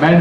メン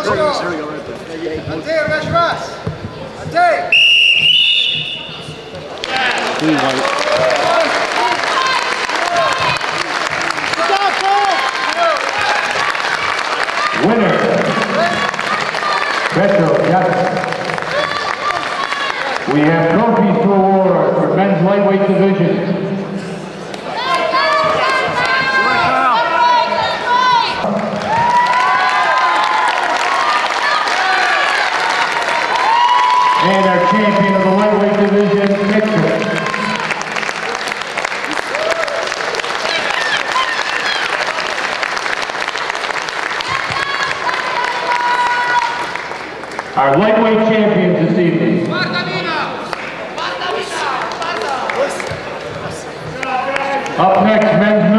Ante. Stop, goal. Winner. We have trophies to award for men's lightweight division. Our lightweight champions this evening. Up next, men's